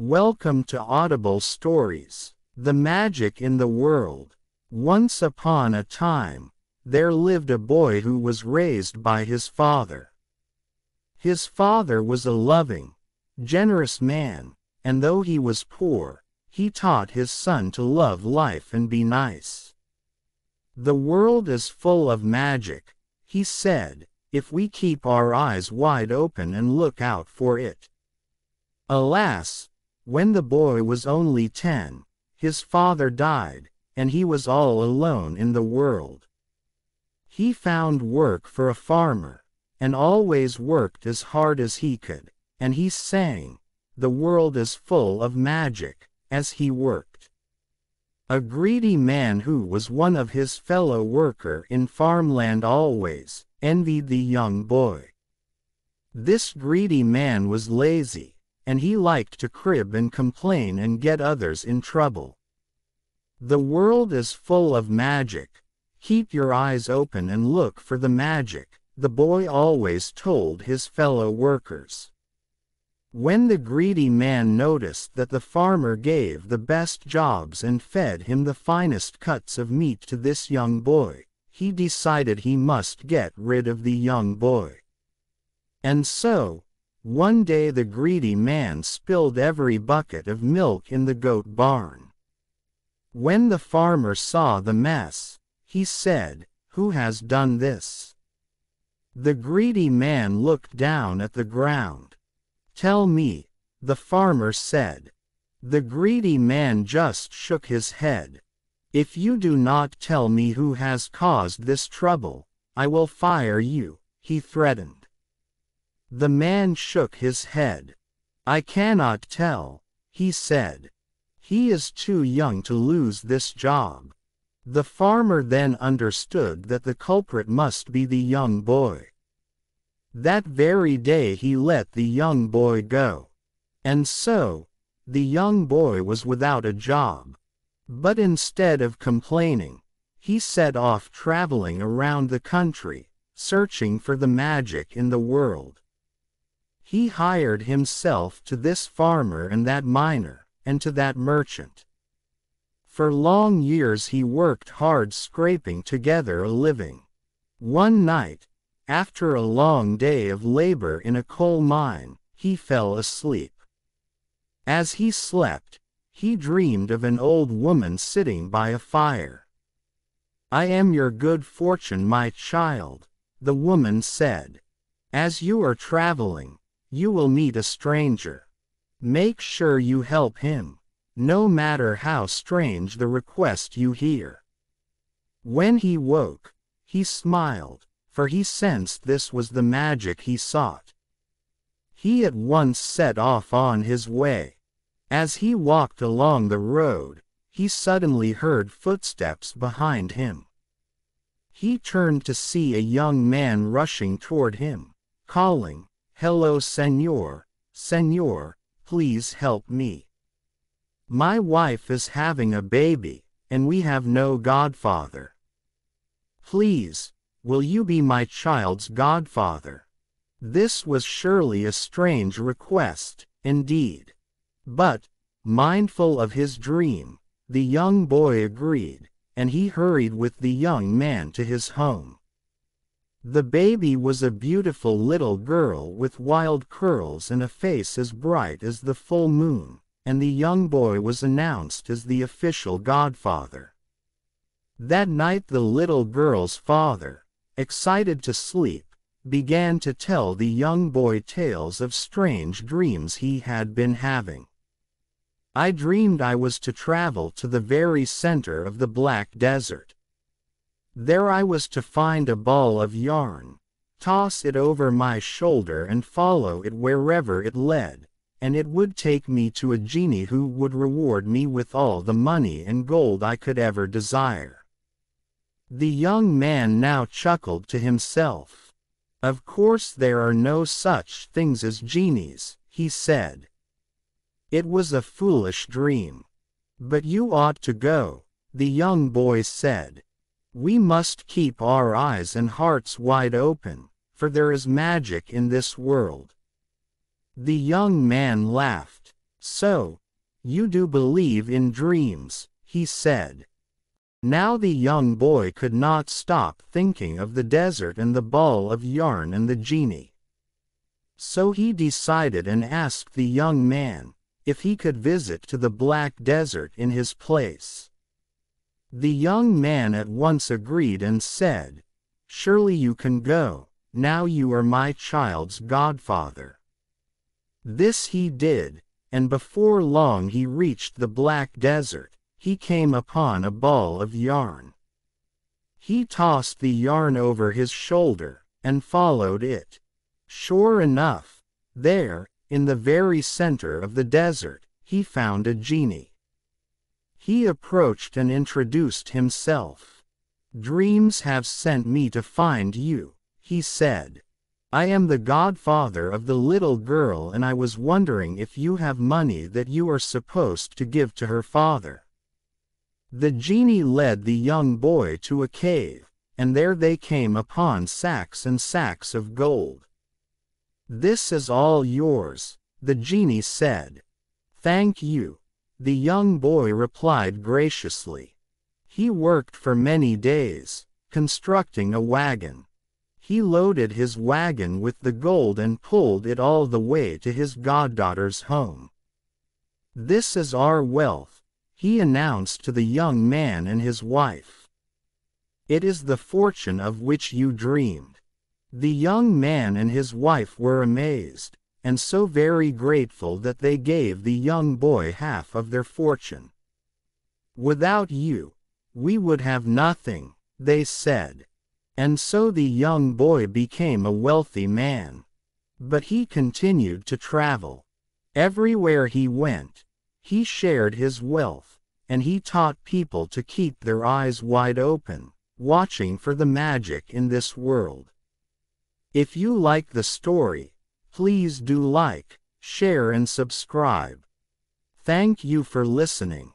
Welcome to Audible Stories. The Magic in the World. Once upon a time, there lived a boy who was raised by his father. His father was a loving, generous man, and though he was poor, he taught his son to love life and be nice. The world is full of magic, he said, if we keep our eyes wide open and look out for it. Alas, when the boy was only ten, his father died, and he was all alone in the world. He found work for a farmer, and always worked as hard as he could, and he sang, The world is full of magic, as he worked. A greedy man who was one of his fellow worker in farmland always envied the young boy. This greedy man was lazy, and he liked to crib and complain and get others in trouble. The world is full of magic. Keep your eyes open and look for the magic, the boy always told his fellow workers. When the greedy man noticed that the farmer gave the best jobs and fed him the finest cuts of meat to this young boy, he decided he must get rid of the young boy. And so, one day the greedy man spilled every bucket of milk in the goat barn. When the farmer saw the mess, he said, Who has done this? The greedy man looked down at the ground. Tell me, the farmer said. The greedy man just shook his head. If you do not tell me who has caused this trouble, I will fire you, he threatened. The man shook his head. I cannot tell, he said. He is too young to lose this job. The farmer then understood that the culprit must be the young boy. That very day he let the young boy go. And so, the young boy was without a job. But instead of complaining, he set off traveling around the country, searching for the magic in the world. He hired himself to this farmer and that miner, and to that merchant. For long years he worked hard scraping together a living. One night, after a long day of labor in a coal mine, he fell asleep. As he slept, he dreamed of an old woman sitting by a fire. I am your good fortune, my child, the woman said. As you are traveling, you will meet a stranger. Make sure you help him, no matter how strange the request you hear. When he woke, he smiled, for he sensed this was the magic he sought. He at once set off on his way. As he walked along the road, he suddenly heard footsteps behind him. He turned to see a young man rushing toward him, calling, Hello senor, senor, please help me. My wife is having a baby, and we have no godfather. Please, will you be my child's godfather? This was surely a strange request, indeed. But, mindful of his dream, the young boy agreed, and he hurried with the young man to his home. The baby was a beautiful little girl with wild curls and a face as bright as the full moon, and the young boy was announced as the official godfather. That night the little girl's father, excited to sleep, began to tell the young boy tales of strange dreams he had been having. I dreamed I was to travel to the very center of the Black Desert. There I was to find a ball of yarn, toss it over my shoulder and follow it wherever it led, and it would take me to a genie who would reward me with all the money and gold I could ever desire. The young man now chuckled to himself. Of course there are no such things as genies, he said. It was a foolish dream. But you ought to go, the young boy said. We must keep our eyes and hearts wide open, for there is magic in this world. The young man laughed. So, you do believe in dreams, he said. Now the young boy could not stop thinking of the desert and the ball of yarn and the genie. So he decided and asked the young man if he could visit to the Black Desert in his place. The young man at once agreed and said, Surely you can go, now you are my child's godfather. This he did, and before long he reached the Black Desert, he came upon a ball of yarn. He tossed the yarn over his shoulder, and followed it. Sure enough, there, in the very center of the desert, he found a genie. He approached and introduced himself. Dreams have sent me to find you, he said. I am the godfather of the little girl and I was wondering if you have money that you are supposed to give to her father. The genie led the young boy to a cave, and there they came upon sacks and sacks of gold. This is all yours, the genie said. Thank you, the young boy replied graciously. He worked for many days, constructing a wagon. He loaded his wagon with the gold and pulled it all the way to his goddaughter's home. This is our wealth, he announced to the young man and his wife. It is the fortune of which you dreamed. The young man and his wife were amazed, and so very grateful that they gave the young boy half of their fortune. Without you, we would have nothing, they said. And so the young boy became a wealthy man. But he continued to travel. Everywhere he went, he shared his wealth, and he taught people to keep their eyes wide open, watching for the magic in this world. If you like the story, please do like, share and subscribe. Thank you for listening.